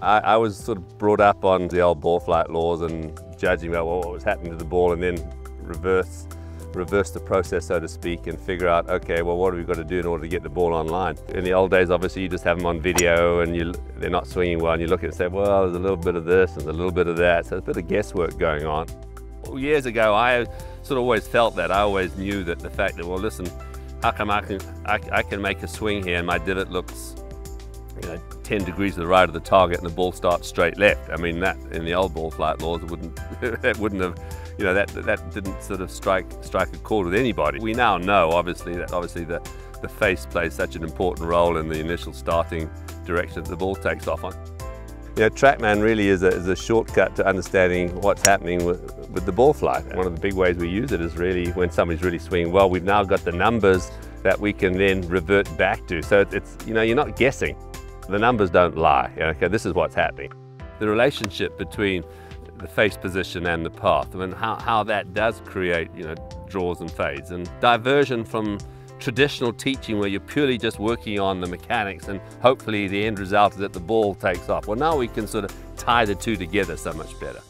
I, I, was sort of brought up on the old ball flight laws and judging about what was happening to the ball and then reverse reverse the process, so to speak, and figure out, okay, well, what have we got to do in order to get the ball online? In the old days, obviously, you just have them on video and you, they're not swinging well, and you look at it and say, well, there's a little bit of this and a little bit of that, so there's a bit of guesswork going on. Years ago, I sort of always felt that. I always knew that the fact that, well, listen, how come I can, I, I can make a swing here and my divot looks you know, 10 degrees to the right of the target and the ball starts straight left. I mean, that in the old ball flight laws, wouldn't, that wouldn't have, you know, that, that didn't sort of strike, strike a chord with anybody. We now know, obviously, that obviously the, the face plays such an important role in the initial starting direction that the ball takes off on. You know, TrackMan really is a, is a shortcut to understanding what's happening with, with the ball flight. One of the big ways we use it is really when somebody's really swinging well, we've now got the numbers that we can then revert back to. So it's, you know, you're not guessing. The numbers don't lie. Okay, this is what's happening. The relationship between the face position and the path, and how, how that does create, you know, draws and fades, and diversion from traditional teaching where you're purely just working on the mechanics and hopefully the end result is that the ball takes off. Well, now we can sort of tie the two together so much better.